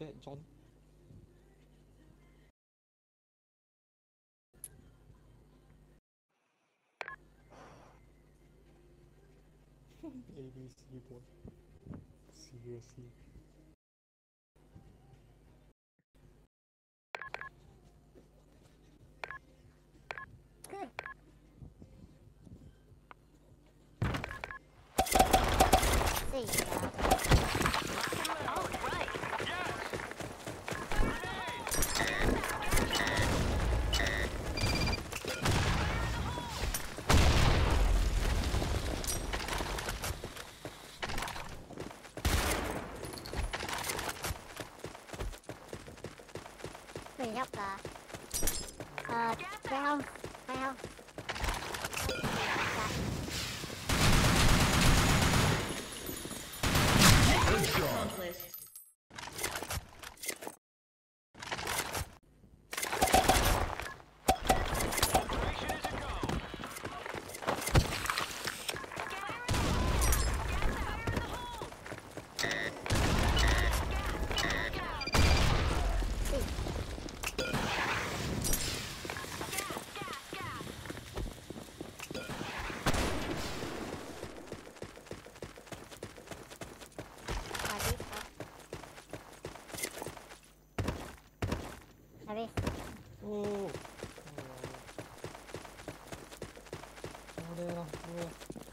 that John. ABC boy seriously. See Mình nhóc cả Ờ, phải không? Phải không? Dạ. べおおこれはすごい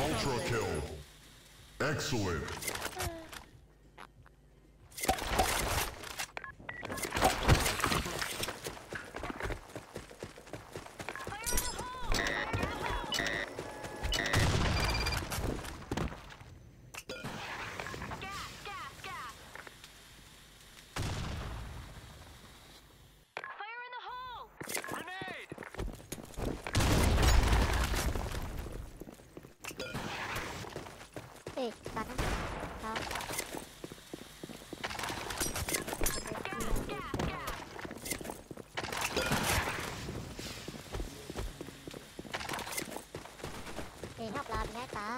Ultra kill. Excellent. เอกตันครับเอกนอกลาแม่ตา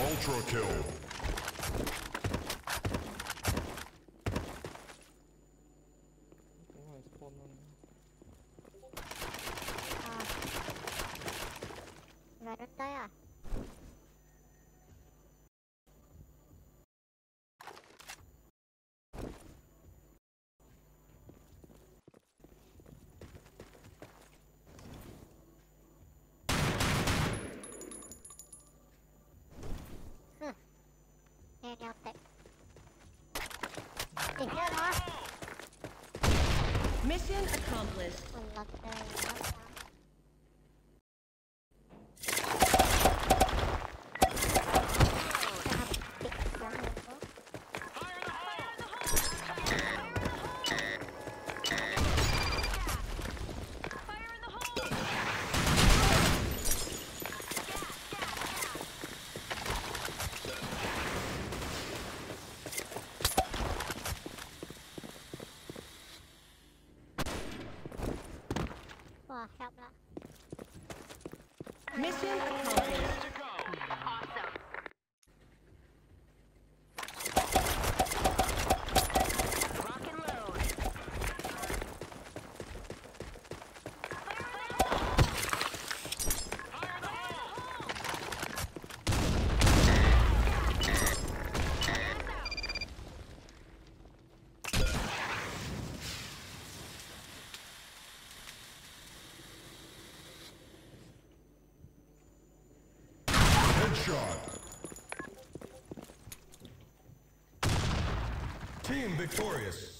Ultra kill. Chưa nó? Mission accomplished. Mission Headshot. Team victorious.